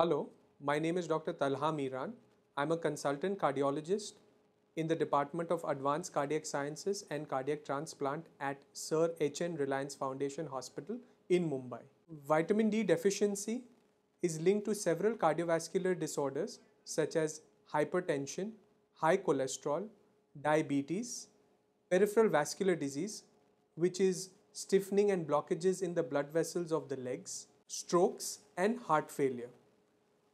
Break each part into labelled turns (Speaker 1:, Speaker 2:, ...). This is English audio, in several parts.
Speaker 1: Hello, my name is Dr. Talha Meeran. I'm a consultant cardiologist in the Department of Advanced Cardiac Sciences and Cardiac Transplant at Sir H.N. Reliance Foundation Hospital in Mumbai. Vitamin D deficiency is linked to several cardiovascular disorders such as hypertension, high cholesterol, diabetes, peripheral vascular disease, which is stiffening and blockages in the blood vessels of the legs, strokes, and heart failure.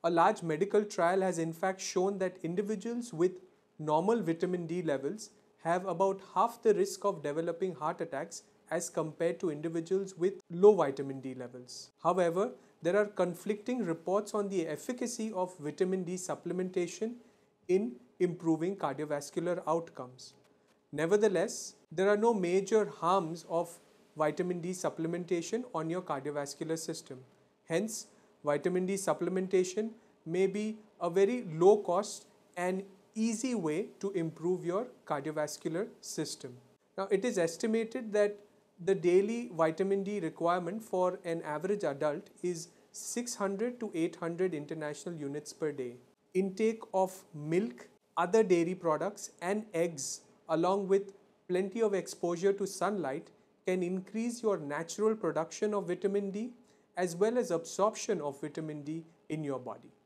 Speaker 1: A large medical trial has in fact shown that individuals with normal vitamin D levels have about half the risk of developing heart attacks as compared to individuals with low vitamin D levels. However, there are conflicting reports on the efficacy of vitamin D supplementation in improving cardiovascular outcomes. Nevertheless, there are no major harms of vitamin D supplementation on your cardiovascular system. Hence, vitamin D supplementation may be a very low cost and easy way to improve your cardiovascular system. Now, it is estimated that the daily vitamin D requirement for an average adult is 600 to 800 international units per day. Intake of milk, other dairy products, and eggs, along with plenty of exposure to sunlight, can increase your natural production of vitamin D as well as absorption of vitamin D in your body.